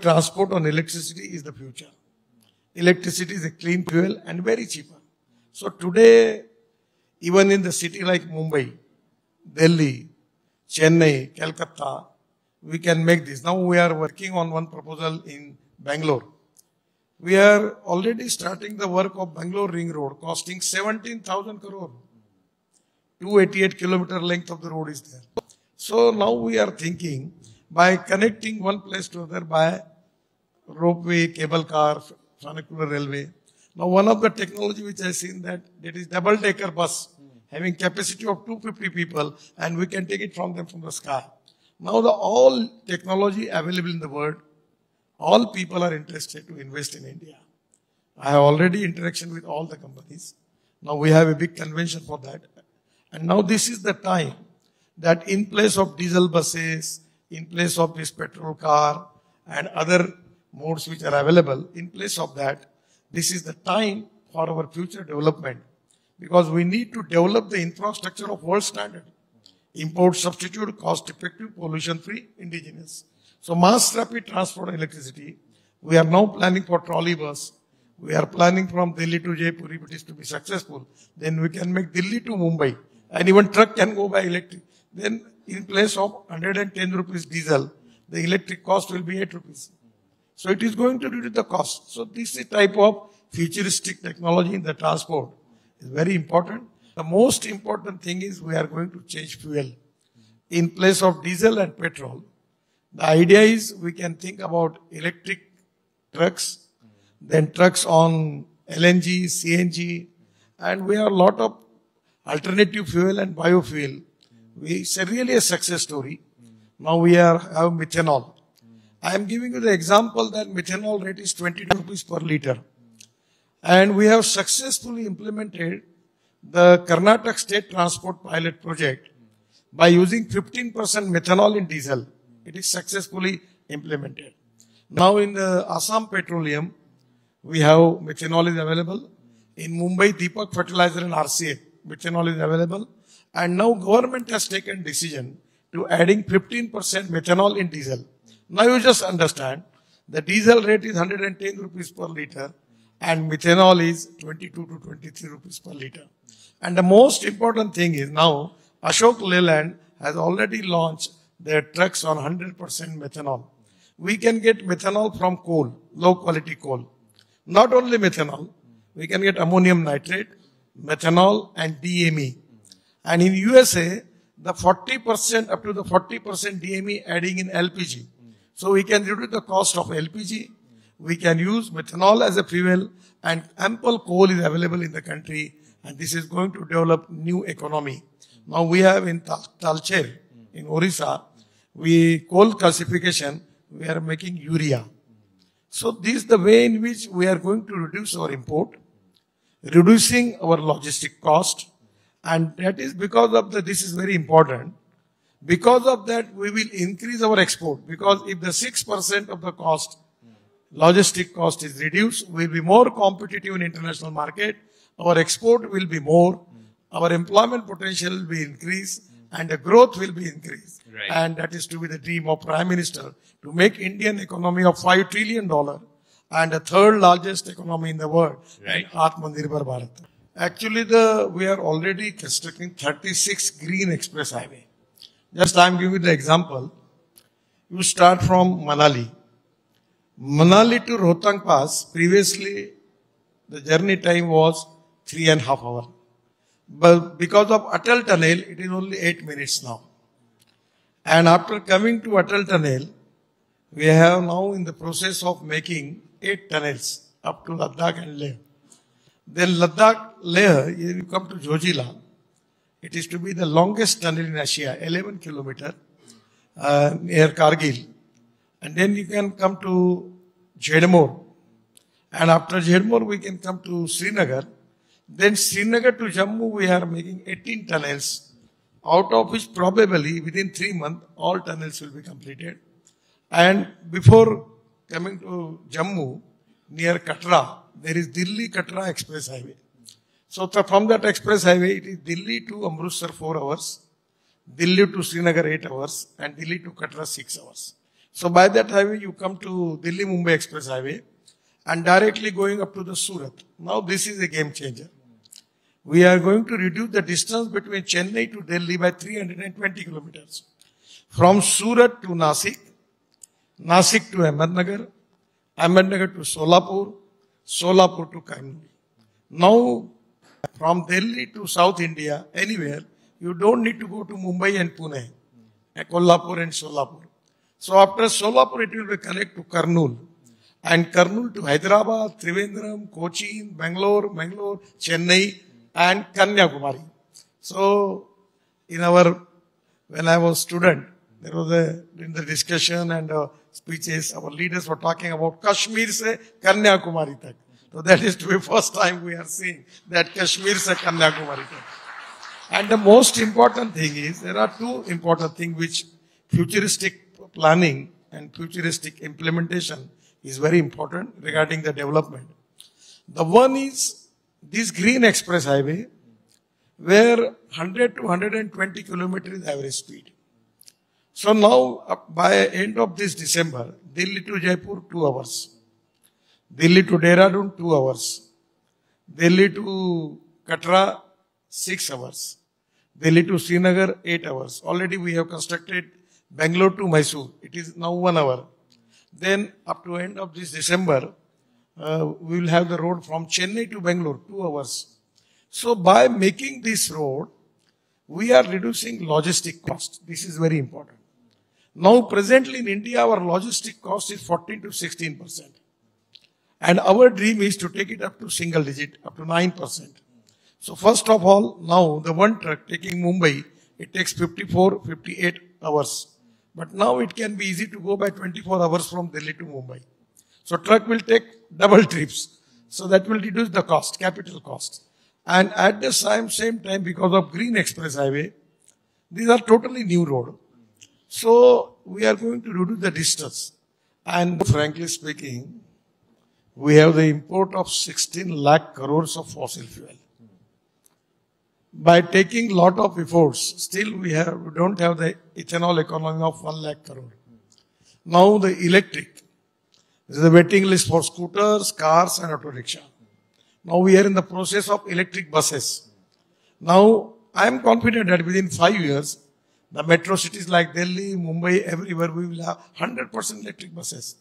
Transport on electricity is the future. Electricity is a clean fuel and very cheaper. So today, even in the city like Mumbai, Delhi, Chennai, Calcutta, we can make this. Now we are working on one proposal in Bangalore. We are already starting the work of Bangalore Ring Road costing 17,000 crore. 288 kilometer length of the road is there. So now we are thinking by connecting one place to other by ropeway, cable car, funicular railway. Now one of the technology which I seen that that is double decker bus having capacity of 250 people and we can take it from them from the sky. Now the all technology available in the world, all people are interested to invest in India. I have already interaction with all the companies. Now we have a big convention for that. And now this is the time that in place of diesel buses, in place of this petrol car and other modes which are available, in place of that, this is the time for our future development because we need to develop the infrastructure of world standard. Import substitute, cost effective, pollution free, indigenous. So mass rapid transport electricity, we are now planning for trolley bus. We are planning from Delhi to Jaipur if it is to be successful. Then we can make Delhi to Mumbai and even truck can go by electric. Then in place of 110 rupees diesel, the electric cost will be 8 rupees. So it is going to reduce the cost. So this is type of futuristic technology in the transport is very important. The most important thing is we are going to change fuel. In place of diesel and petrol, the idea is we can think about electric trucks, then trucks on LNG, CNG, and we have a lot of alternative fuel and biofuel. We, it's really a success story. Now we are have methanol. I am giving you the example that methanol rate is 22 rupees per liter. And we have successfully implemented the Karnataka State Transport Pilot Project by using 15% methanol in diesel. It is successfully implemented. Now in the Assam Petroleum, we have methanol is available. In Mumbai, Deepak Fertilizer and RCA, methanol is available. And now government has taken decision to adding 15% methanol in diesel. Now you just understand the diesel rate is 110 rupees per liter and methanol is 22 to 23 rupees per liter. And the most important thing is now Ashok Leyland has already launched their trucks on 100% methanol. We can get methanol from coal, low quality coal. Not only methanol, we can get ammonium nitrate, methanol and DME. And in USA, the 40% up to the 40% DME adding in LPG. So we can reduce the cost of LPG. We can use methanol as a fuel and ample coal is available in the country and this is going to develop new economy. Now we have in Tal- Talcher, in Orissa, we coal gasification, we are making urea. So this is the way in which we are going to reduce our import, reducing our logistic cost, and that is because of the, this is very important. Because of that, we will increase our export because if the 6% of the cost, logistic cost is reduced, we'll be more competitive in international market, our export will be more, our employment potential will be increased, and the growth will be increased. Right. And that is to be the dream of Prime Minister to make Indian economy of five trillion dollar and the third largest economy in the world, Right. Atmanirbhar Bharat. Actually, the we are already constructing 36 green express highway. Just I am giving the example. You start from Manali. Manali to Rohtang Pass, previously the journey time was three and a half hour. But because of Atal Tunnel, it is only eight minutes now. And after coming to Atal Tunnel, we have now in the process of making eight tunnels up to Ladakh and Leh. Then Ladakh, Leh, you come to Jojila. It is to be the longest tunnel in Asia, 11 kilometer uh, near Kargil. And then you can come to Jedmore. And after Jedmore, we can come to Srinagar. Then Srinagar to Jammu, we are making 18 tunnels, out of which probably within three months, all tunnels will be completed. And before coming to Jammu, near Katra, there is Delhi Katra Express Highway. So from that express highway, it is Delhi to Amritsar 4 hours, Delhi to Srinagar 8 hours, and Delhi to Katra 6 hours. So by that highway, you come to Delhi Mumbai Express Highway and directly going up to the Surat. Now this is a game changer. We are going to reduce the distance between Chennai to Delhi by 320 kilometers. From Surat to Nasik, Nasik to Ahmednagar, Ahmednagar to Solapur, Solapur to Kaimur. Now, from Delhi to South India, anywhere, you don't need to go to Mumbai and Pune, and Kolhapur and Solapur. So after Solapur, it will be connect to Kurnool. And Kurnool to Hyderabad, Trivandrum, Cochin, Bangalore, Mangalore, Chennai, and Kanyakumari. So, in our, when I was student, there was a, in the discussion and uh, speeches, our leaders were talking about Kashmir se Kanyakumari tak. So that is to be first time we are seeing that Kashmir se Kanyakumari. And the most important thing is, there are two important things which futuristic planning and futuristic implementation is very important regarding the development. The one is this Green Express Highway, where 100 to 120 kilometers average speed. So now, by end of this December, Delhi to Jaipur, two hours. Delhi to Dehradun, two hours. Delhi to Katra, six hours. Delhi to Srinagar, eight hours. Already we have constructed Bangalore to Mysore. It is now one hour. Then up to end of this December, uh, we will have the road from Chennai to Bangalore, two hours. So by making this road, we are reducing logistic cost. This is very important. Now presently in India, our logistic cost is 14 to 16 percent. And our dream is to take it up to single digit, up to 9 percent. So first of all, now the one truck taking Mumbai, it takes 54, 58 hours. But now it can be easy to go by 24 hours from Delhi to Mumbai. So truck will take double trips. So that will reduce the cost, capital cost. And at the same, same time, because of Green Express Highway, these are totally new road. So we are going to reduce the distance. And frankly speaking, we have the import of 16 lakh crores of fossil fuel. By taking lot of efforts, still we have we don't have the ethanol economy of 1 lakh crore. Now the electric. This is the waiting list for scooters, cars and auto rickshaw. Now we are in the process of electric buses. Now I am confident that within five years, the metro cities like Delhi, Mumbai, everywhere we will have 100% electric buses.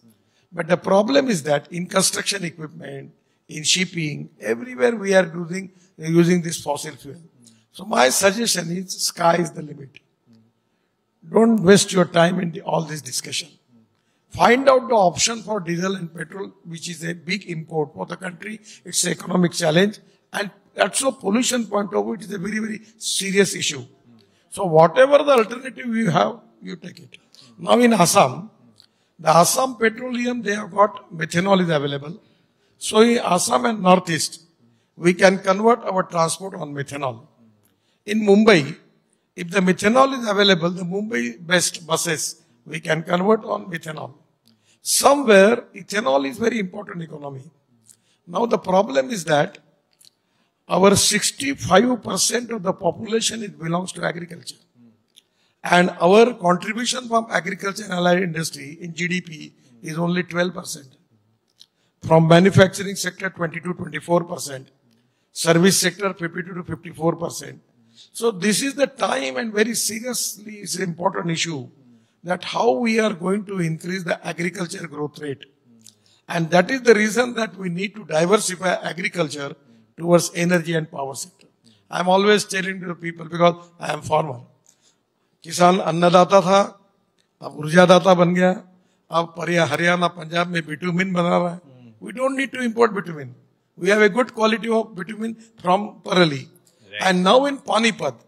But the problem is that in construction equipment, in shipping, everywhere we are using, using this fossil fuel. So my suggestion is sky is the limit. Don't waste your time in the, all this discussion. Find out the option for diesel and petrol, which is a big import for the country. It's an economic challenge. And that's a pollution point of view, it is a very, very serious issue. So whatever the alternative you have, you take it. Now in Assam, the Assam Petroleum, they have got methanol is available. So in Assam and Northeast, we can convert our transport on methanol. In Mumbai, if the methanol is available, the Mumbai best buses, we can convert on methanol. Somewhere, ethanol is very important economy. Now the problem is that our 65% of the population it belongs to agriculture. And our contribution from agriculture and allied industry in GDP is only 12%. From manufacturing sector 20 to 24%. Service sector 52 to 54%. So this is the time and very seriously is an important issue that how we are going to increase the agriculture growth rate. And that is the reason that we need to diversify agriculture towards energy and power sector. I am always telling to the people because I am farmer. किसान अन्नदाता था अब ऊर्जादाता बन गया। अब हरियाणा पंजाब में bitumen बना रहा है। We don't need to import bitumen we have a good quality of bitumen from Parli and now in Panipat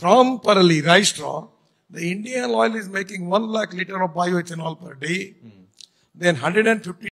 from Parli rice straw the Indian oil is making 1 lakh liter of bioethanol per day, then 150